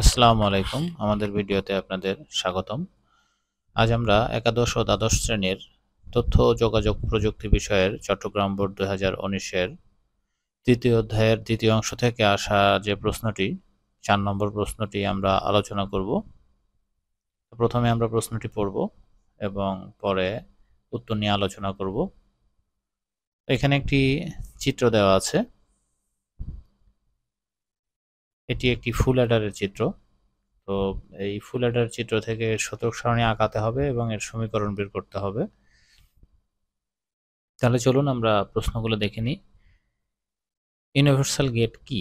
আসসালামু আলাইকুম। আমাদের ভিডিওতে আপনাদের স্বাগতম। আজ আমরা একাদশ ও দ্বাদশ শ্রেণির তথ্য ও যোগাযোগ প্রযুক্তি বিষয়ের চট্টগ্রাম বোর্ড দু হাজার উনিশের তৃতীয় অধ্যায়ের দ্বিতীয় অংশ থেকে আসা যে প্রশ্নটি, চার নম্বর প্রশ্নটি আমরা আলোচনা করব। প্রথমে আমরা প্রশ্নটি পড়ব এবং পরে উত্তর নিয়ে আলোচনা করব। এখানে একটি চিত্র দেওয়া আছে। এটি একটি ফুল অ্যাডারের চিত্র। তো এই ফুল অ্যাডার চিত্র থেকে শতক সারণী আঁকাতে হবে এবং এর সমীকরণ বের করতে হবে। তাহলে চলুন আমরা প্রশ্নগুলো দেখে নিই। ইউনিভার্সাল গেট কি?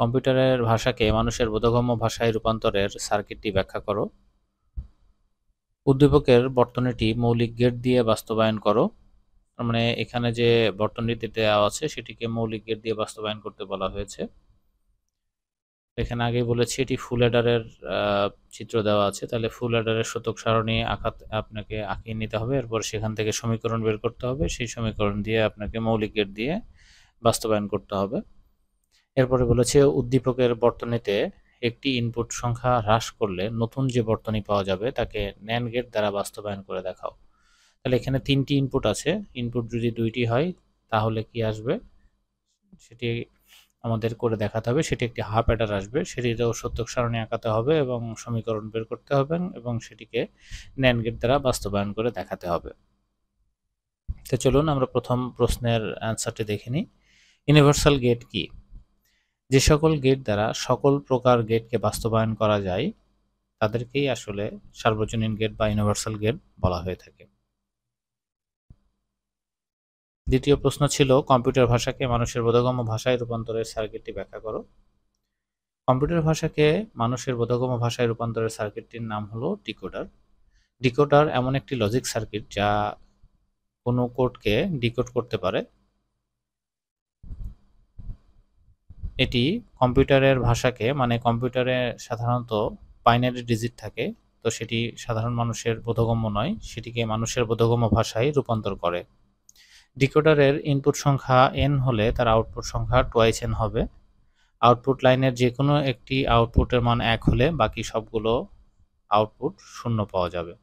কম্পিউটারের ভাষাকে মানুষের বোধগম্য ভাষায় রূপান্তরের সার্কিটটি ব্যাখ্যা করো। উদ্দীপকের বর্তনীটি মৌলিক গেট দিয়ে বাস্তবায়ন করো। মানে এখানে যে বর্তনীটি দেওয়া আছে, সেটিকে মৌলিক গেট দিয়ে বাস্তবায়ন করতে বলা হয়েছে। এখানে আগেই বলেছি, এটি ফুল অ্যাডারের চিত্র দেওয়া আছে। তাহলে ফুল অ্যাডারের শতক সারণী আঁকা আপনাকে আঁকিয়ে নিতে হবে। এরপর সেখান থেকে সমীকরণ বের করতে হবে। সেই সমীকরণ দিয়ে আপনাকে মৌলিক গেট দিয়ে বাস্তবায়ন করতে হবে। এরপরে বলেছে, উদ্দীপকের বর্তনীতে একটি ইনপুট সংখ্যা হ্রাস করলে নতুন যে বর্তনী পাওয়া যাবে, তাকে ন্যান গেট দ্বারা বাস্তবায়ন করে দেখাও। তাহলে এখানে তিনটি ইনপুট আছে। ইনপুট যদি দুইটি হয়, তাহলে কি আসবে? সেটি আমাদের করে দেখাতে হবে। সেটি একটি হাফ অ্যাডার আসবে। সেটিতেও সত্যক সারণী আঁকাতে হবে এবং সমীকরণ বের করতে হবে এবং সেটিকে ন্যান গেট দ্বারা বাস্তবায়ন করে দেখাতে হবে। তো চলুন আমরা প্রথম প্রশ্নের অ্যান্সারটি দেখে নিই। ইউনিভার্সাল গেট কি? যে সকল গেট দ্বারা সকল প্রকার গেটকে বাস্তবায়ন করা যায়, তাদেরকেই আসলে সার্বজনীন গেট বা ইউনিভার্সাল গেট বলা হয়ে থাকে। দ্বিতীয় প্রশ্ন ছিল, কম্পিউটার ভাষাকে মানুষের বোধগম্য ভাষায় রূপান্তরের সার্কিটটি ব্যাখ্যা করো। কম্পিউটার ভাষাকে মানুষের বোধগম্য ভাষায় রূপান্তরের সার্কিটটির নাম হলো ডিকোডার। ডিকোডার এমন একটি লজিক সার্কিট যা কোনো কোডকে ডিকোড করতে পারে। এটি কম্পিউটারের ভাষাকে মানে কম্পিউটারে সাধারণত বাইনারি ডিজিট থাকে, তো সেটি সাধারণ মানুষের বোধগম্য নয়, সেটিকে মানুষের বোধগম্য ভাষায় রূপান্তর করে। ডিকোডারের ইনপুট সংখ্যা এন হলে তার আউটপুট সংখ্যা টোয়াইস এন হবে। আউটপুট লাইনের যে কোনো একটি আউটপুটের মান এক হলে বাকি সবগুলো আউটপুট শূন্য পাওয়া যাবে।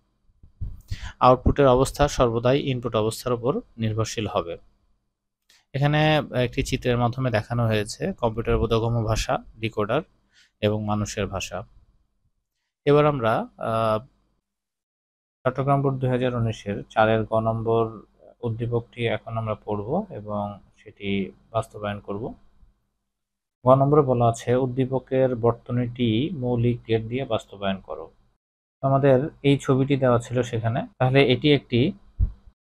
আউটপুটের অবস্থা সর্বদাই ইনপুট অবস্থার উপর নির্ভরশীল হবে। এখানে একটি চিত্রের মাধ্যমে দেখানো হয়েছে কম্পিউটার বোধগম্য ভাষা, ডিকোডার এবং মানুষের ভাষা। এবার আমরা চট্টগ্রাম বোর্ড দুই হাজার উনিশের চারের গ নম্বর উদ্দীপকটি এখন আমরা পড়ব এবং সেটি বাস্তবায়ন করব। গ নম্বরে বলা আছে, উদ্দীপকের বর্তনীটি মৌলিক গেট দিয়ে বাস্তবায়ন করো। আমাদের এই ছবিটি দেওয়া ছিল সেখানে। তাহলে এটি একটি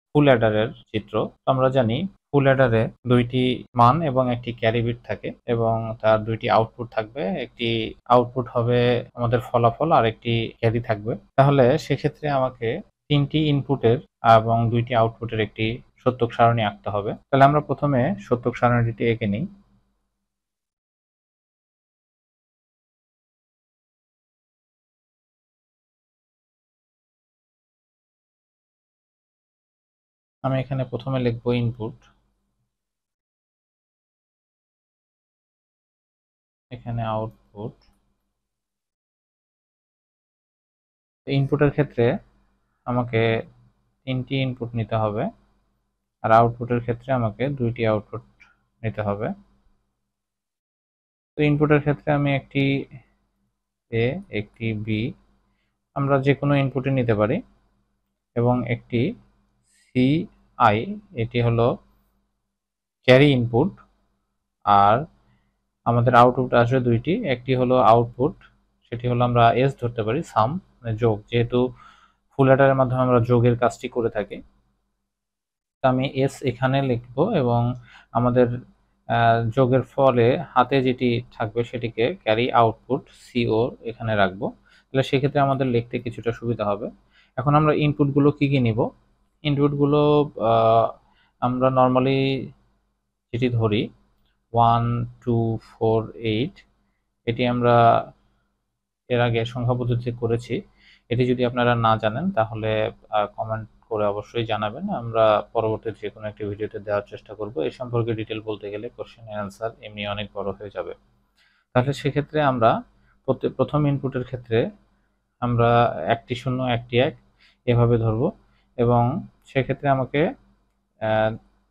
ফুল অ্যাডারের চিত্র। আমরা জানি ফুল অ্যাডারে দুইটি মান এবং একটি ক্যারিবিট থাকে এবং তার দুইটি আউটপুট থাকবে। একটি আউটপুট হবে আমাদের ফলাফল আর একটি ক্যারি থাকবে। তাহলে সেক্ষেত্রে আমাকে তিনটি ইনপুটের এবং দুইটি আউটপুটের একটি সত্যক সারণী আঁকতে হবে। তাহলে আমরা প্রথমে সত্যক সারণীটি এঁকে নিই। আমি এখানে প্রথমে লিখব ইনপুট এখানে আউটপুট ইনপুটের ক্ষেত্রে আমাকে তিনটি ইনপুট নিতে হবে। আর আউটপুটের ক্ষেত্রে আমাকে দুইটি আউটপুট নিতে হবে। তো ইনপুটের ক্ষেত্রে আমি একটি এ একটি বি আমরা যে কোনো ইনপুটই নিতে পারি। এবং একটি সি আই এটি হলো ক্যারি ইনপুট আর আমাদের আউটপুট আসবে দুইটি। একটি হলো আউটপুট সেটি হলো আমরা এস ধরতে পারি সাম মানে যোগ। যেহেতু ফুল লেটারের মাধ্যমে আমরা যোগের কাজটি করে থাকি। আমি এস এখানে লিখব এবং আমাদের যোগের ফলে হাতে যেটি থাকবে সেটিকে ক্যারি আউটপুট সিও এখানে রাখব। তাহলে সেক্ষেত্রে আমাদের লিখতে কিছুটা সুবিধা হবে। এখন আমরা ইনপুটগুলো কি কি নিব? ইনপুটগুলো আমরা নর্মালি যেটি ধরি ওয়ান টু ফোর এইট এটি আমরা এর আগে সংখ্যা পদ্ধতি করেছি। এটি যদি আপনারা না জানেন, তাহলে কমেন্ট করে অবশ্যই জানাবেন। আমরা পরবর্তী যে কোনো একটি ভিডিওতে দেওয়ার চেষ্টা করব। এই সম্পর্কে ডিটেল বলতে গেলে কোশ্চেনের অ্যান্সার এমনি অনেক বড় হয়ে যাবে। তাহলে সেক্ষেত্রে আমরা প্রথম ইনপুটের ক্ষেত্রে আমরা একটি শূন্য, একটি এক এভাবে ধরব এবং সেক্ষেত্রে আমাকে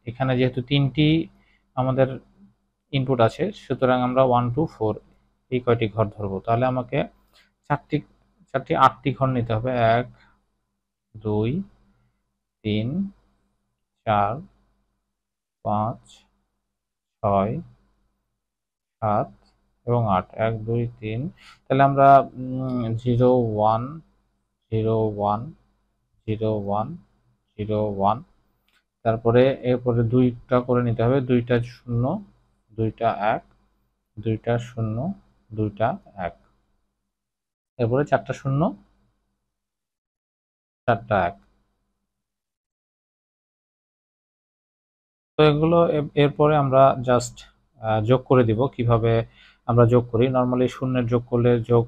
এখানে যেহেতু তিনটি আমাদের ইনপুট আছে, সুতরাং আমরা ওয়ান টু ফোর এই কয়টি ঘর ধরবো। তাহলে আমাকে চারটি চারটি, আটটি ঘর নিতে হবে। এক, দুই, তিন, চার, পাঁচ, ছয়, সাত এবং আট। এক, দুই, তিন। তাহলে আমরা zero one zero one zero one zero one. তারপরে এরপরে দুইটা করে নিতে হবে। দুইটা শূন্য, দুইটা এক, দুইটা শূন্য, দুইটা এক। এরপরে চারটা শূন্য। চারটা এক। তো এগুলো এরপরে আমরা জাস্ট যোগ করে দিব কীভাবে আমরা যোগ করি। নর্মালি শূন্যের যোগ করলে যোগ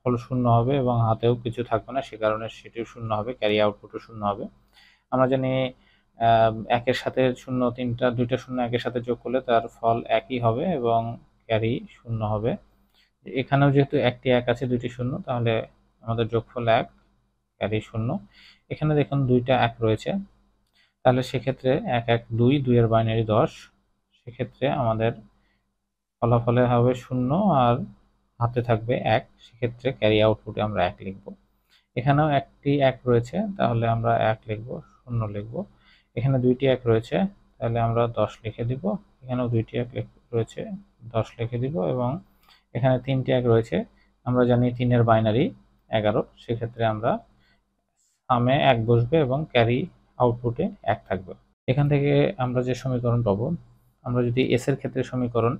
ফল শূন্য হবে এবং হাতেও কিছু থাকবে না, সে কারণে সেটিও শূন্য হবে ক্যারি আউটপুটও শূন্য হবে। আমরা জানি একের সাথে শূন্য তিনটা, দুইটা শূন্য একের সাথে যোগ করলে তার ফল একই হবে এবং ক্যারি শূন্য হবে। এখানেও যেহেতু একটি এক আছে, দুইটি শূন্য, তাহলে আমাদের যোগফল এক ক্যারি শূন্য। এখানে দেখুন দুইটা এক রয়েছে। তাহলে সেক্ষেত্রে এক এক, দুই, দুইয়ের বাইনারি দশ। সেক্ষেত্রে আমাদের ফলাফলে হবে শূন্য আর হাতে থাকবে এক। সেক্ষেত্রে ক্যারি আউটপুটে আমরা এক লিখব। এখানেও একটি এক রয়েছে, তাহলে আমরা এক লিখব, শূন্য লিখব। এখানে দুইটি এক রয়েছে, তাহলে আমরা দশ লিখে দিব। এখানেও দুইটি এক রয়েছে, দশ লিখে দিব এবং এখানে তিনটি এক রয়েছে। আমরা জানি তিনের বাইনারি এগারো। সেক্ষেত্রে আমরা সামে এক বসবে এবং ক্যারি আউটপুটে এক থাকবে। এখান থেকে আমরা যে সমীকরণ পাবো, আমরা যদি এস এর ক্ষেত্রে সমীকরণ,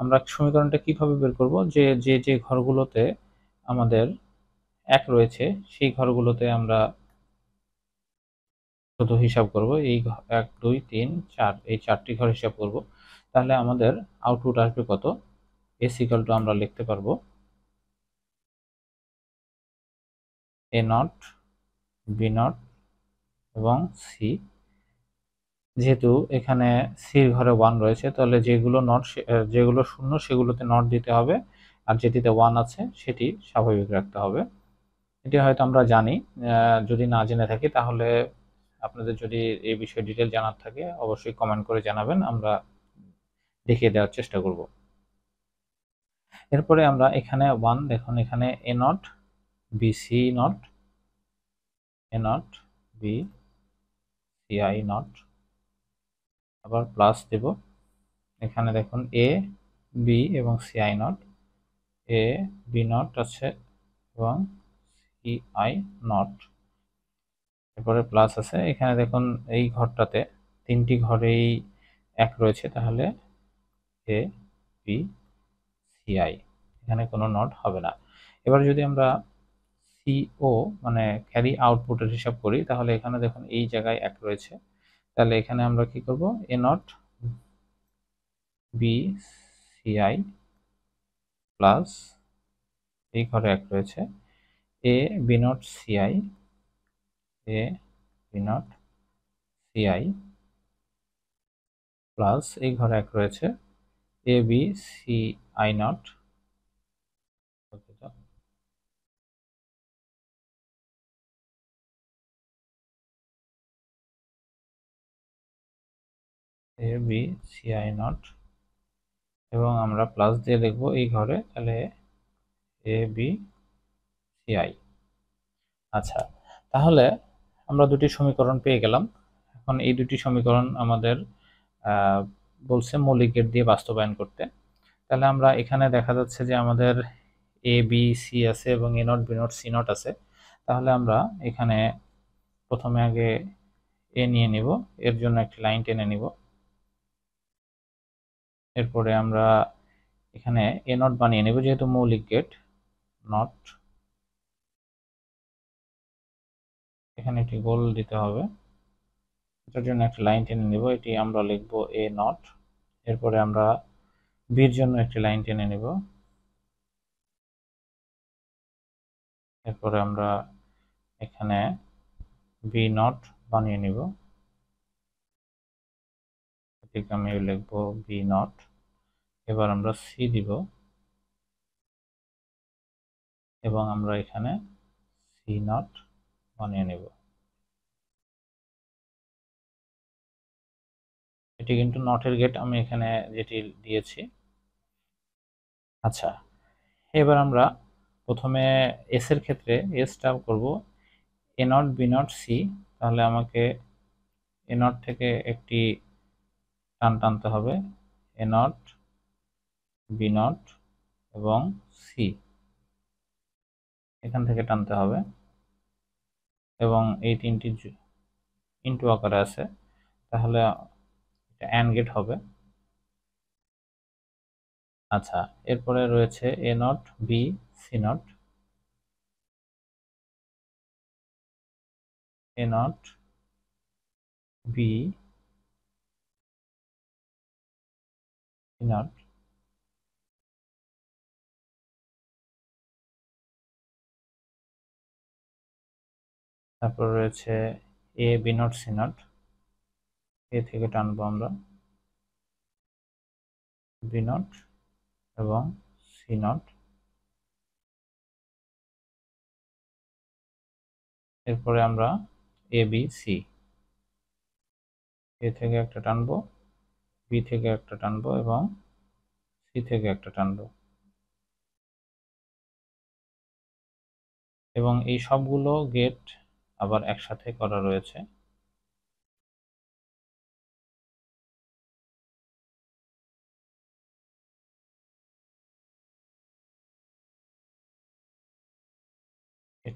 আমরা সমীকরণটা কীভাবে বের করব? যে যে যে ঘরগুলোতে আমাদের এক রয়েছে, সেই ঘরগুলোতে আমরা শুধু হিসাব করব। এই এক, দুই, তিন, চার, এই চারটি ঘর হিসাব করব। তাহলে আমাদের আউটপুট আসবে কত? এস ইকাল টু আমরা লিখতে পারব এ নট, বি নট এবং সি। যেহেতু এখানে সির ঘরে ওয়ান রয়েছে, তাহলে যেগুলো নট যেগুলো শূন্য সেগুলোতে নট দিতে হবে, আর যেটিতে ওয়ান আছে সেটি স্বাভাবিক রাখতে হবে। এটি হয়তো আমরা জানি যদি না জেনে থাকি তাহলে আপনাদের যদি এই বিষয়ে ডিটেল জানার থাকে, অবশ্যই কমেন্ট করে জানাবেন, আমরা দেখিয়ে দেওয়ার চেষ্টা করব। এরপরে আমরা এখানে ওয়ান দেখুন এখানে A not B C not A not B C I not আবার প্লাস দেব। এখানে দেখুন এ বি এবং C I not A B not আছে এবং সি আই নট এরপরে প্লাস আছে। এখানে দেখুন এই ঘরটাতে তিনটি ঘরেই এক রয়েছে, তাহলে এ বি সি আই এখানে কোনো নট হবে না। এবার যদি আমরা সিও মানে ক্যারি আউটপুটের হিসাব করি, তাহলে এখানে দেখুন এই জায়গায় এক রয়েছে। তাহলে এখানে আমরা কি করব? A not B C I plus এই ঘরে এক রয়েছে। A B not C I A B not C I plus এই ঘরে এক রয়েছে। A B C I not A B C I not এবং আমরা প্লাস দিয়ে দেখব এই ঘরে, তাহলে এ বি সি আই আচ্ছা তাহলে আমরা দুটি সমীকরণ পেয়ে গেলাম। এখন এই দুটি সমীকরণ আমাদের বলছে মৌলিক গেট দিয়ে বাস্তবায়ন করতে। তাহলে আমরা এখানে দেখা যাচ্ছে যে আমাদের এ বি সি আছে এবং A not B not C not আছে। তাহলে আমরা এখানে প্রথমে আগে এ নিয়ে নিব, এর জন্য একটি লাইন টেনে নিব। এরপরে আমরা এখানে এ নট বানিয়ে নেব, যেহেতু মৌলিক গেট নট এখানে একটি গোল দিতে হবে। এটার জন্য একটা লাইন টেনে নেব, এটি আমরা লিখব এ নট এরপরে আমরা বির জন্য একটি লাইন টেনে নেব। এরপরে আমরা এখানে বি নট বানিয়ে নিব। এটিকে আমি লিখব বি নট। এবার আমরা সি দিব। এবং আমরা এখানে সি নট বানিয়ে নেব। এটি কিন্তু নটের গেট আমি এখানে যেটি দিয়েছি। আচ্ছা এবার আমরা প্রথমে এস এর ক্ষেত্রে এসটা করব A not B not C তাহলে আমাকে এ নট থেকে একটি টান টানতে হবে। এ নট বি নট এবং সি এখান থেকে টানতে হবে এবং এই তিনটি ইন্টু আকারে আছে, তাহলে এটা অ্যান্ড গেট হবে। আচ্ছা এরপরে রয়েছে A not B C not A not B C not তারপর রয়েছে A B not C not A থেকে টানবো আমরা। বি নট এবং সি নট। এরপরে আমরা এ, বি, সি। এ থেকে একটা টানবো, বি থেকে একটা টানবো এবং সি থেকে একটা টানবো। এবং এই সবগুলো গেট আবার একসাথে করা রয়েছে।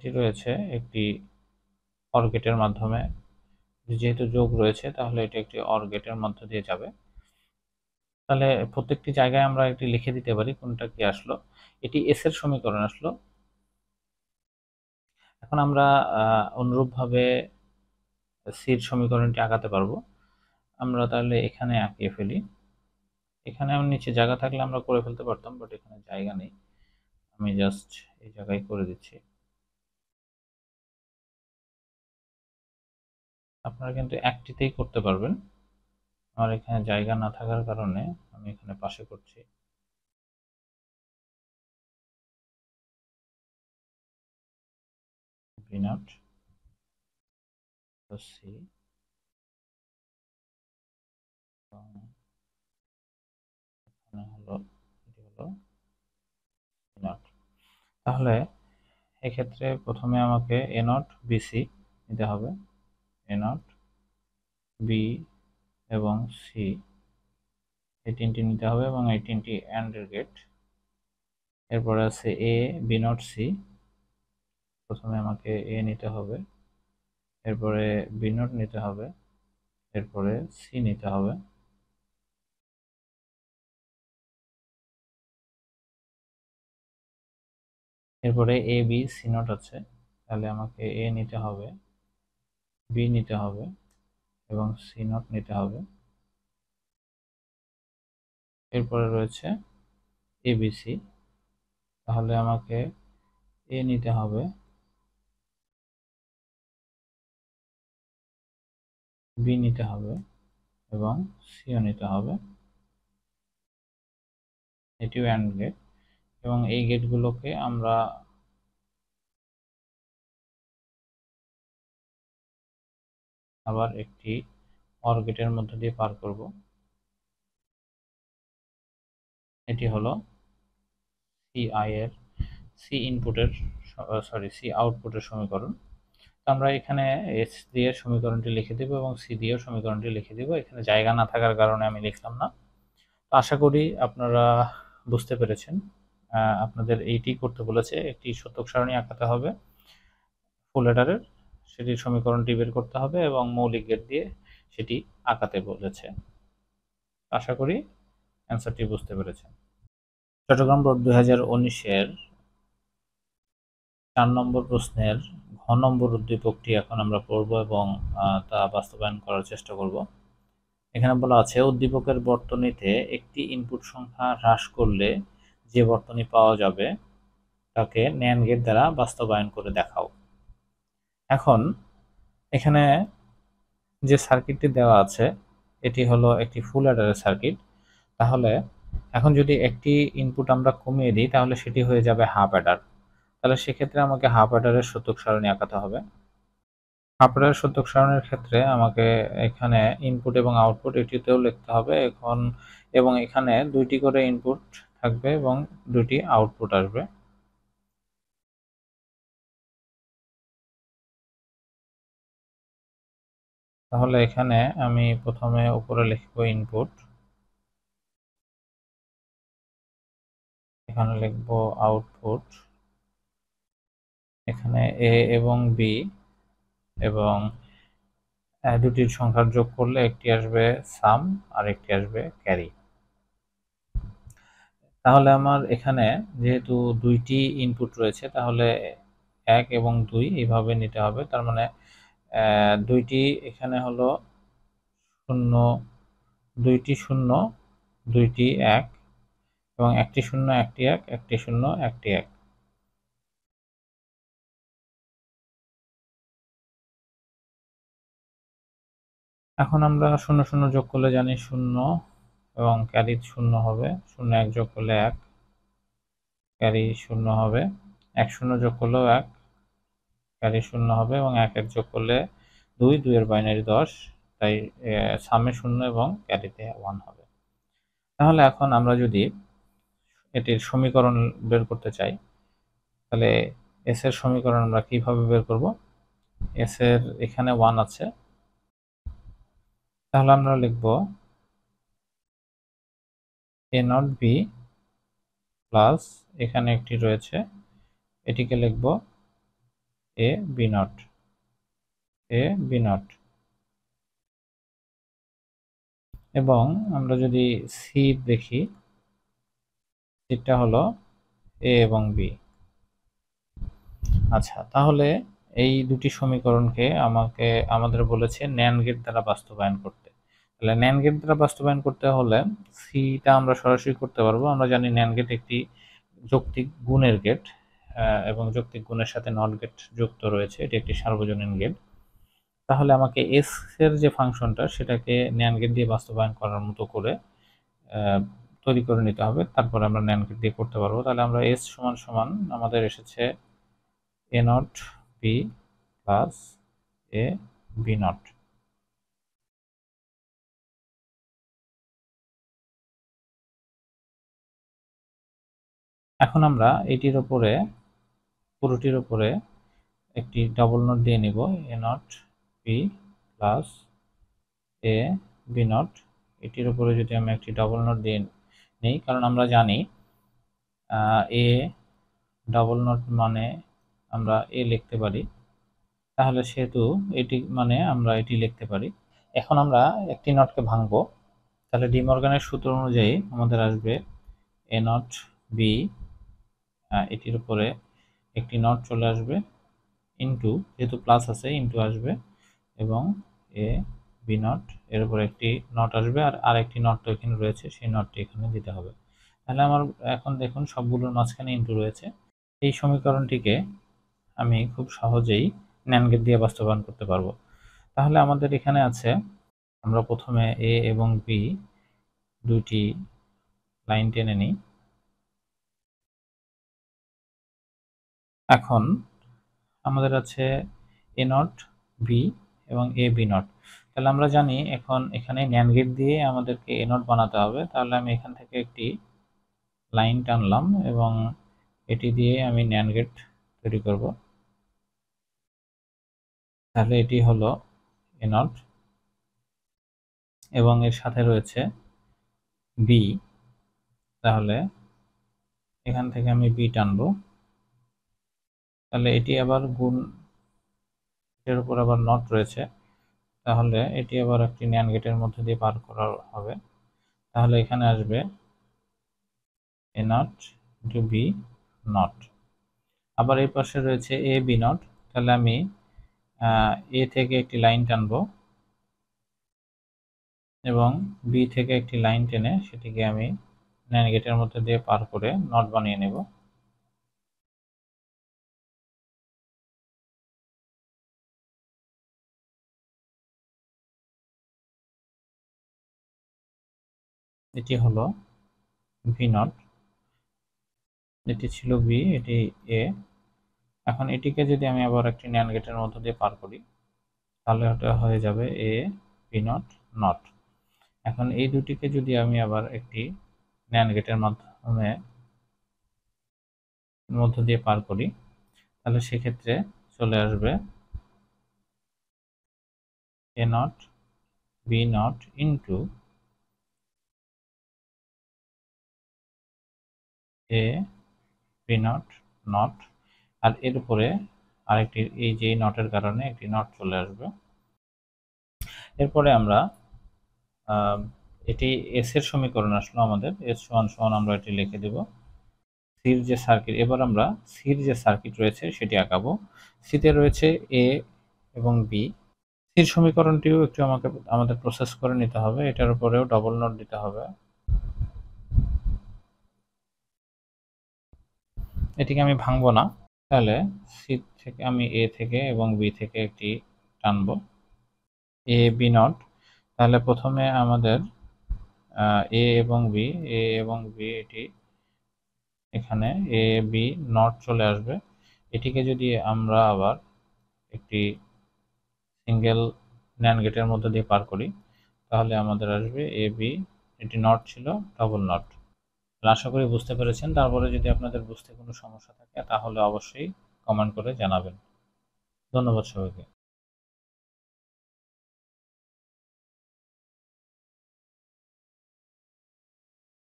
এটি রয়েছে একটি অর গেটের মাধ্যমে। যেহেতু যোগ রয়েছে, তাহলে এটি একটি অর গেটের মধ্য দিয়ে যাবে। তাহলে প্রত্যেকটি জায়গায় আমরা এটি লিখে দিতে পারি, কোনটা কি আসলো। এটি এস এর সমীকরণ আসলো। এখন আমরা অনুরূপভাবে সির সমীকরণটি আঁকাতে পারব। আমরা তাহলে এখানে আঁকিয়ে ফেলি। এখানে আমার নিচে জায়গা থাকলে আমরা করে ফেলতে পারতাম বাট এখানে জায়গা নেই। আমি জাস্ট এই জায়গায় করে দিচ্ছি। আপনারা কিন্তু একটিতেই করতে পারবেন। আমার এখানে জায়গা না থাকার কারণে আমি এখানে পাশে করছি। তাহলে এক্ষেত্রে প্রথমে আমাকে এ নট বিসি নিতে হবে। নট বি এবং সি এই তিনটি নিতে হবে এবং এই তিনটি অ্যান্ডের গেট এরপরে আছে এ বি নট সি প্রথমে আমাকে এ নিতে হবে। এরপরে বি নট নিতে হবে। এরপরে সি নিতে হবে। এরপরে এ বি সি নট আছে। তাহলে আমাকে এ নিতে হবে। বি নিতে হবে এবং সি নট নিতে হবে। এরপরে রয়েছে এবিসি তাহলে আমাকে এ নিতে হবে। বি নিতে হবে এবং সিও নিতে হবে। এটিও অ্যান্ড গেট এবং এই গেটগুলোকে আমরা আবার একটি অর গেটের মধ্য দিয়ে পার করব। এটি হলো সিআই এর সি ইনপুটের সরি সি আউটপুটের সমীকরণ। আমরা এখানে এস দিয়ে সমীকরণটি লিখে দেব এবং সি দিয়েও সমীকরণটি লিখে দেব। এখানে জায়গা না থাকার কারণে আমি লিখলাম না। তো আশা করি আপনারা বুঝতে পেরেছেন। আপনাদের এইটি করতে বলেছে। একটি শতক সারণী আঁকাতে হবে। ফুল লেটারের সেটির সমীকরণটি বের করতে হবে এবং মৌলিক গেট দিয়ে সেটি আঁকাতে বলেছে। আশা করি অ্যান্সারটি বুঝতে পেরেছেন। চট্টগ্রাম বোর্ড দুই হাজার উনিশের চার নম্বর প্রশ্নের ঘ নম্বর উদ্দীপকটি এখন আমরা পড়ব এবং তা বাস্তবায়ন করার চেষ্টা করব। এখানে বলা আছে, উদ্দীপকের বর্তনীতে একটি ইনপুট সংখ্যা হ্রাস করলে যে বর্তনী পাওয়া যাবে, তাকে ন্যান গেট দ্বারা বাস্তবায়ন করে দেখাও। এখন এখানে যে সার্কিটটি দেওয়া আছে, এটি হলো একটি ফুল অ্যাডারের সার্কিট। তাহলে এখন যদি একটি ইনপুট আমরা কমিয়ে দিই, তাহলে সেটি হয়ে যাবে হাফ অ্যাডার তাহলে সেক্ষেত্রে আমাকে হাফ অ্যাডারের সত্যক সারণী আঁকাতে হবে। হাফ অ্যাডারের সত্যক সারণীর ক্ষেত্রে আমাকে এখানে ইনপুট এবং আউটপুট এটিতেও লিখতে হবে এখন, এবং এখানে দুইটি করে ইনপুট থাকবে এবং দুটি আউটপুট আসবে। তাহলে এখানে আমি প্রথমে উপরে লিখব ইনপুট এখানে লিখব আউটপুট এখানে এ এবং বি এবং দুটির সংখ্যার যোগ করলে একটি আসবে সাম আর একটি আসবে ক্যারি তাহলে আমার এখানে যেহেতু দুইটি ইনপুট রয়েছে, তাহলে এক এবং দুই এইভাবে নিতে হবে। তার মানে দুইটি এখানে হলো শূন্য, দুইটি শূন্য, দুইটি এক, এবং একটি শূন্য, একটি এক, একটি শূন্য, একটি এক। এখন আমরা শূন্য শূন্য যোগ করলে জানি শূন্য, এবং ক্যারি শূন্য হবে। শূন্য এক যোগ করলে এক, ক্যারি শূন্য হবে। এক শূন্য যোগ করলেও এক। ক্যারি শূন্য হবে এবং এক এক যোগ করলে দুই দুইয়ের বাইনারি দশ, তাই সামে শূন্য এবং ক্যারিতে ওয়ান হবে। তাহলে এখন আমরা যদি এটির সমীকরণ বের করতে চাই, তাহলে এস এর সমীকরণ আমরা কীভাবে বের করব? এস এর এখানে ওয়ান আছে। তাহলে আমরা লিখব এ নট বি প্লাস এখানে একটি রয়েছে। এটিকে লিখব A B not A B not এবং আমরা যদি সি দেখি সিটটা হলো এ এবং বি আচ্ছা তাহলে এই দুটি সমীকরণকে আমাকে, আমাদের বলেছে ন্যান গেট দ্বারা বাস্তবায়ন করতে। তাহলে ন্যান গেট দ্বারা বাস্তবায়ন করতে হলে সিটা আমরা সরাসরি করতে পারব। আমরা জানি ন্যান গেট একটি যৌক্তিক গুণের গেট এবং যৌক্তিক গুণের সাথে নট গেট যুক্ত রয়েছে, এটি একটি সার্বজনীন গেট তাহলে আমাকে এস এর যে ফাংশনটা, সেটাকে ন্যান গেট দিয়ে বাস্তবায়ন করার মতো করে তৈরি করে নিতে হবে। তারপরে আমরা ন্যান গেট দিয়ে করতে পারব। তাহলে আমরা এস সমান সমান, আমাদের এসেছে A not B plus A B not এখন আমরা এটির ওপরে পুরোটির উপরে একটি ডবল নোট দিয়ে নিব A not B plus A B not এটির উপরে যদি আমি একটি ডবল নোট দিয়ে নিই, কারণ আমরা জানি এ ডবল নোট মানে আমরা এ লিখতে পারি। তাহলে সেহেতু এটি মানে আমরা এটি লিখতে পারি। এখন আমরা একটি নটকে ভাঙবো। তাহলে ডিমর্গানের সূত্র অনুযায়ী আমাদের আসবে এ নট বি এটির উপরে একটি নট চলে আসবে ইন্টু যেহেতু প্লাস আছে ইন্টু আসবে এবং এ বি নট এর উপর একটি নট আসবে আর আরেকটি নট এখানে রয়েছে, সেই নটটি এখানে দিতে হবে। তাহলে আমার এখন দেখুন সবগুলোর মাঝখানে ইন্টু রয়েছে। এই সমীকরণটিকে আমি খুব সহজেই ন্যানগেট দিয়ে বাস্তবায়ন করতে পারব। তাহলে আমাদের এখানে আছে, আমরা প্রথমে এ এবং বি দুটি লাইন টেনে নিই। এখন আমাদের আছে এ নট বি এবং এ বি নট তাহলে আমরা জানি এখন এখানে ন্যান গেট দিয়ে আমাদেরকে এ নট বানাতে হবে। তাহলে আমি এখান থেকে একটি লাইন টানলাম এবং এটি দিয়ে আমি ন্যান গেট তৈরি করব। তাহলে এটি হলো এ নট এবং এর সাথে রয়েছে বি তাহলে এখান থেকে আমি বি টানবো। তাহলে এটি আবার গুণ এর উপর আবার নট রয়েছে। তাহলে এটি আবার একটি ন্যান গেটের মধ্যে দিয়ে পার করা হবে। তাহলে এখানে আসবে A not two B not আবার এই পাশে রয়েছে এ বি নট তাহলে আমি এ থেকে একটি লাইন টানবো এবং বি থেকে একটি লাইন টেনে সেটিকে আমি ন্যান গেটের মধ্যে দিয়ে পার করে নট বানিয়ে নেব। এটি হলো ভি নট এটি ছিল বি এটি এ এখন এটিকে যদি আমি আবার একটি ন্যান গেটের মধ্য দিয়ে পার করি, তাহলে ওটা হয়ে যাবে এ পি নট নট এখন এই দুটিকে যদি আমি আবার একটি ন্যান গেটের মাধ্যমে মধ্য দিয়ে পার করি, তাহলে সেক্ষেত্রে চলে আসবে A not B not into A B not not আর এর উপরে আরেকটি, এই যে নটের কারণে একটি নট চলে আসবে। এরপরে আমরা এটি এস এর সমীকরণ আসলো আমাদের। এস সমান সমান আমরা এটি লিখে দেব। সির যে সার্কিট এবার আমরা সির যে সার্কিট রয়েছে সেটি আঁকাবো। সিতে রয়েছে এ এবং বি সির সমীকরণটিও একটু আমাকে, আমাদের প্রসেস করে নিতে হবে। এটার উপরেও ডবল নোট দিতে হবে। এটিকে আমি ভাঙবো না। তাহলে সি থেকে আমি এ থেকে এবং বি থেকে একটি টানব। এ, বি নট। তাহলে প্রথমে আমাদের এ এবং বি, এ এবং বি এটি এখানে, এ, বি নট চলে আসবে। এটিকে যদি আমরা আবার একটি সিঙ্গেল ন্যান গেটের মধ্যে দিয়ে পার করি, তাহলে আমাদের আসবে এ, বি, এটি নট ছিল ডবল নট আশা করি বুঝতে পেরেছেন। তারপরে যদি আপনাদের বুঝতে কোনো সমস্যা থাকে, তাহলে অবশ্যই কমেন্ট করে জানাবেন। ধন্যবাদ সবাইকে।